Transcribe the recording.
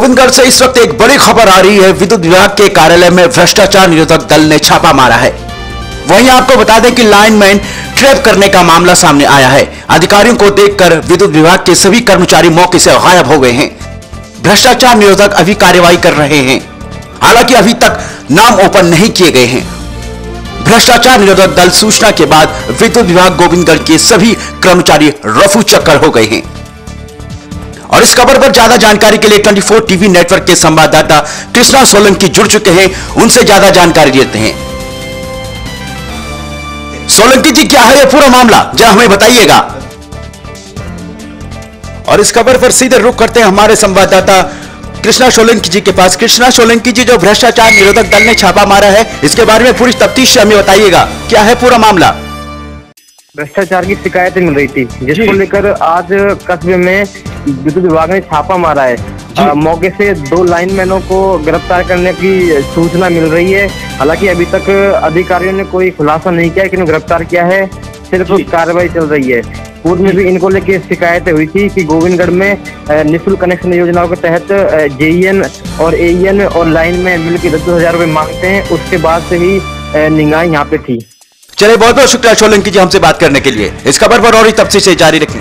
गोविंदगढ़ से इस वक्त एक बड़ी खबर आ रही है। विद्युत विभाग के कार्यालय में भ्रष्टाचार निरोधक दल ने छापा मारा है। वहीं आपको बता दें कि लाइनमैन ट्रैप करने का मामला सामने आया है। अधिकारियों को देखकर विद्युत विभाग के सभी कर्मचारी मौके से गायब हो गए हैं। भ्रष्टाचार निरोधक अभी कार्यवाही कर रहे हैं। हालाँकि अभी तक नाम ओपन नहीं किए गए हैं। भ्रष्टाचार निरोधक दल सूचना के बाद विद्युत विभाग गोविंदगढ़ के सभी कर्मचारी रफू चक्कर हो गए हैं। और इस खबर पर ज़्यादा जानकारी के लिए 24 टीवी नेटवर्क के संवाददाता कृष्णा सोलंकी जुड़ चुके हैं। उनसे ज़्यादा जानकारी देते हैं। सोलंकी जी क्या है ये पूरा मामला? जरा हमें बताइएगा। और इस खबर पर सीधे रुख करते हैं हमारे संवाददाता कृष्णा सोलंकी जी के पास। कृष्णा सोलंकी जी जो भ्रष्टाचार निरोधक दल ने छापा मारा है इसके बारे में पूरी तफ्तीश हमें बताइएगा। क्या है पूरा मामला? भ्रष्टाचार की शिकायतें मिल रही थी जिसको लेकर आज कस्बे में विद्युत विभाग ने छापा मारा है आ, मौके से दो लाइनमैनों को गिरफ़्तार करने की सूचना मिल रही है। हालाँकि अभी तक अधिकारियों ने कोई खुलासा नहीं किया कि गिरफ़्तार किया है सिर्फ़ कार्रवाई चल रही है। पूर्व में भी इनको लेके शिकायतें हुई थी कि गोविंदगढ़ में निःशुल्क कनेक्शन योजनाओं के तहत जेईएन और एईएन और लाइनमैन मिलकर दस दस हज़ार रुपये मांगते हैं। उसके बाद से ही निगाह यहाँ पे थी। चलिए बहुत बहुत शुक्रिया सोलंकी जी हमसे बात करने के लिए। इस खबर पर और ही तफ्तीश से जारी रखें।